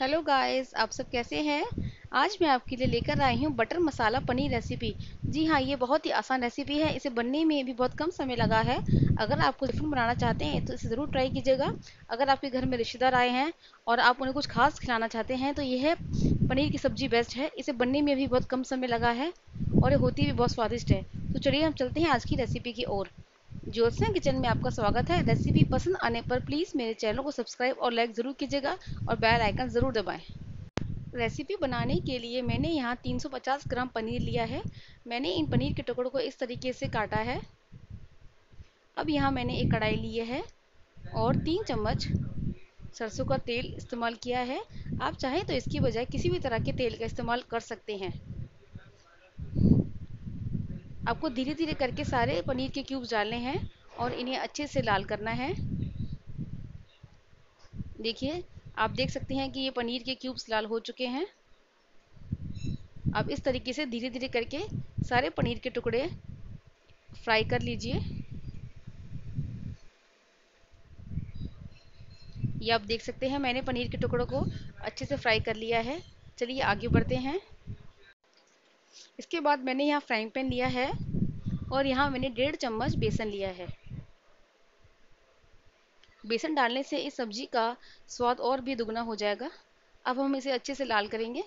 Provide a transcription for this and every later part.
Hello guys, आप सब कैसे हैं? आज मैं आपके लिए लेकर आई हूँ बटर मसाला पनीर रेसिपी जी हाँ ये बहुत ही आसान रेसिपी है। इसे बनने में भी बहुत कम समय लगा है। अगर आप कुछ डिफरेंट बनाना चाहते हैं तो इसे ज़रूर ट्राई कीजिएगा। अगर आपके घर में रिश्तेदार आए हैं और आप उन्हें कुछ खास खिलाना चाहते हैं तो यह पनीर की सब्ज़ी बेस्ट है। इसे बनने में भी बहुत कम समय लगा है और ये होती भी बहुत स्वादिष्ट है। तो चलिए हम चलते हैं आज की रेसिपी की ओर। ज्योत्सना किचन में आपका स्वागत है। रेसिपी पसंद आने पर प्लीज़ मेरे चैनल को सब्सक्राइब और लाइक ज़रूर कीजिएगा और बेल आइकन ज़रूर दबाएँ। रेसिपी बनाने के लिए मैंने यहाँ 350 ग्राम पनीर लिया है। मैंने इन पनीर के टुकड़ों को इस तरीके से काटा है। अब यहाँ मैंने एक कढ़ाई ली है और तीन चम्मच सरसों का तेल इस्तेमाल किया है। आप चाहें तो इसकी बजाय किसी भी तरह के तेल का इस्तेमाल कर सकते हैं। आपको धीरे धीरे करके सारे पनीर के क्यूब्स डालने हैं और इन्हें अच्छे से लाल करना है। देखिए, आप देख सकते हैं कि ये पनीर के क्यूब्स लाल हो चुके हैं। अब इस तरीके से धीरे धीरे करके सारे पनीर के टुकड़े फ्राई कर लीजिए। ये आप देख सकते हैं, मैंने पनीर के टुकड़ों को अच्छे से फ्राई कर लिया है। चलिए आगे बढ़ते हैं। इसके बाद मैंने यहाँ फ्राइंग पैन लिया है और यहाँ मैंने डेढ़ चम्मच बेसन लिया है। बेसन डालने से इस सब्ज़ी का स्वाद और भी दुगना हो जाएगा। अब हम इसे अच्छे से लाल करेंगे।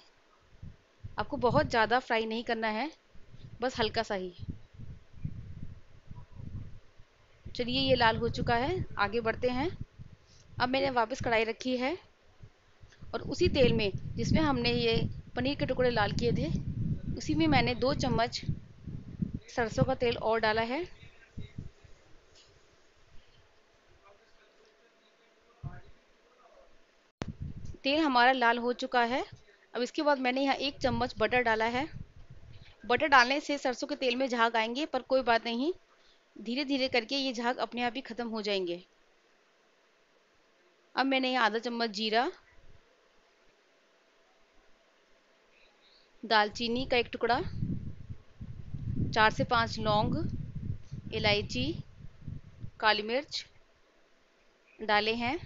आपको बहुत ज़्यादा फ्राई नहीं करना है, बस हल्का सा ही। चलिए, ये लाल हो चुका है। आगे बढ़ते हैं। अब मैंने वापस कढ़ाई रखी है और उसी तेल में जिसमें हमने ये पनीर के टुकड़े लाल किए थे उसी में मैंने दो चम्मच सरसों का तेल और डाला है। तेल हमारा लाल हो चुका है। अब इसके बाद मैंने यहाँ एक चम्मच बटर डाला है। बटर डालने से सरसों के तेल में झाग आएँगे, पर कोई बात नहीं। धीरे धीरे करके ये झाग अपने आप ही ख़त्म हो जाएँगे। अब मैंने यहाँ आधा चम्मच जीरा दालचीनी का एक टुकड़ा, चार से पाँच लौंग, इलायची, काली मिर्च डाले हैं।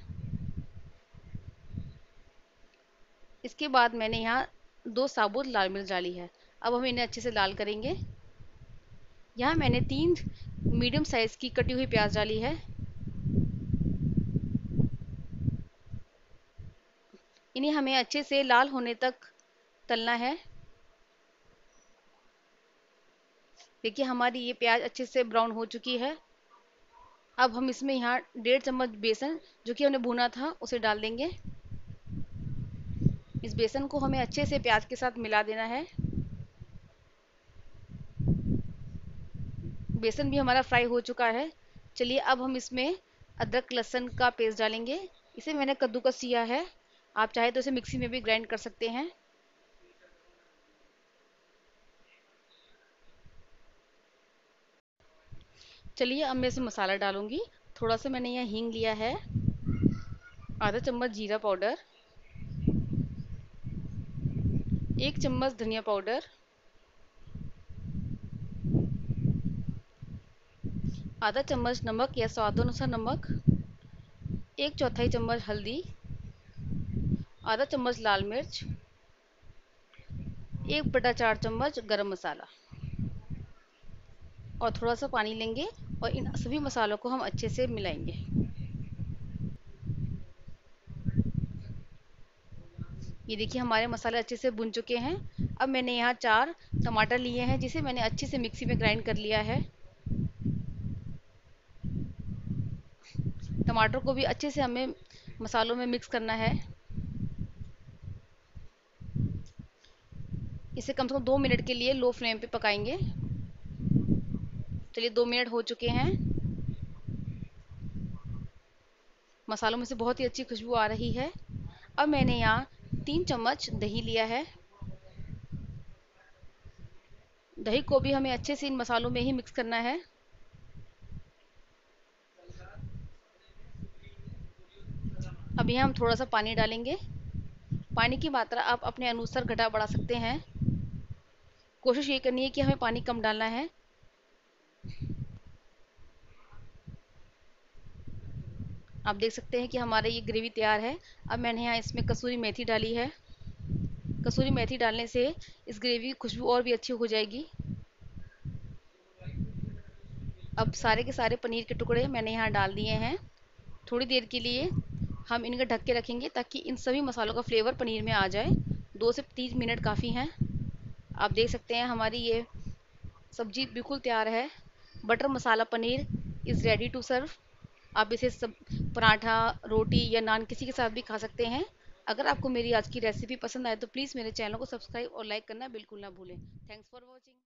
इसके बाद मैंने यहाँ दो साबुत लाल मिर्च डाली है। अब हम इन्हें अच्छे से लाल करेंगे। यहाँ मैंने तीन मीडियम साइज़ की कटी हुई प्याज डाली है। इन्हें हमें अच्छे से लाल होने तक तलना है। देखिए, हमारी ये प्याज अच्छे से ब्राउन हो चुकी है। अब हम इसमें यहाँ डेढ़ चम्मच बेसन, जो कि हमने भुना था, उसे डाल देंगे। इस बेसन को हमें अच्छे से प्याज के साथ मिला देना है। बेसन भी हमारा फ्राई हो चुका है। चलिए, अब हम इसमें अदरक लहसुन का पेस्ट डालेंगे। इसे मैंने कद्दूकस किया है। आप चाहे तो इसे मिक्सी में भी ग्राइंड कर सकते हैं। चलिए अब मैं इसमें मसाला डालूँगी। थोड़ा सा मैंने यहाँ हींग लिया है। आधा चम्मच जीरा पाउडर। एक चम्मच धनिया पाउडर। आधा चम्मच नमक या स्वादानुसार नमक। एक चौथाई चम्मच हल्दी। आधा चम्मच लाल मिर्च। एक बटा चार चम्मच गरम मसाला। और थोड़ा सा पानी लेंगे और इन सभी मसालों को हम अच्छे से मिलाएँगे। ये देखिए हमारे मसाले अच्छे से बुन चुके हैं। अब मैंने यहाँ चार टमाटर लिए हैं, जिसे मैंने अच्छे से मिक्सी में ग्राइंड कर लिया है। टमाटर को भी अच्छे से हमें मसालों में मिक्स करना है। इसे कम से कम दो मिनट के लिए लो फ्लेम पे पकाएँगे। चलिए दो मिनट हो चुके हैं। मसालों में से बहुत ही अच्छी खुशबू आ रही है। अब मैंने यहाँ तीन चम्मच दही लिया है। दही को भी हमें अच्छे से इन मसालों में ही मिक्स करना है। अब यहाँ हम थोड़ा सा पानी डालेंगे। पानी की मात्रा आप अपने अनुसार घटा बढ़ा सकते हैं। कोशिश ये करनी है कि हमें पानी कम डालना है। आप देख सकते हैं कि हमारा ये ग्रेवी तैयार है। अब मैंने यहाँ इसमें कसूरी मेथी डाली है। कसूरी मेथी डालने से इस ग्रेवी की खुशबू और भी अच्छी हो जाएगी। अब सारे के सारे पनीर के टुकड़े मैंने यहाँ डाल दिए हैं। थोड़ी देर के लिए हम इनका ढक के रखेंगे ताकि इन सभी मसालों का फ्लेवर पनीर में आ जाए। दो से तीन मिनट काफ़ी हैं। आप देख सकते हैं हमारी ये सब्ज़ी बिल्कुल तैयार है। Butter masala paneer is ready to serve. आप इसे सब, पराठा, रोटी या नान किसी के साथ भी खा सकते हैं। अगर आपको मेरी आज की रेसिपी पसंद आए तो प्लीज़ मेरे चैनल को सब्सक्राइब और लाइक करना बिल्कुल ना भूलें। Thanks for watching